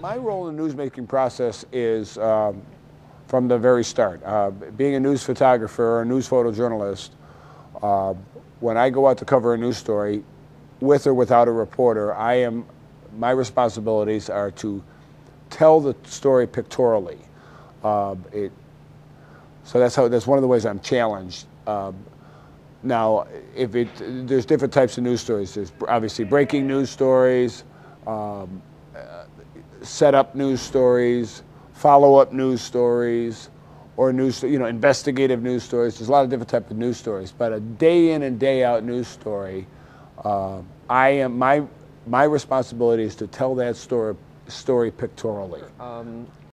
my role in the newsmaking process is um, from the very start. Uh, being a news photographer or a news photojournalist, uh, when I go out to cover a news story, with or without a reporter, I am my responsibilities are to tell the story pictorially. Uh, it, so that's how that's one of the ways I'm challenged. Um, now, if it there's different types of news stories. There's obviously breaking news stories, um, set up news stories, follow up news stories, or news you know investigative news stories. There's a lot of different types of news stories. But a day in and day out news story, uh, I am my my responsibility is to tell that story story pictorially. Um,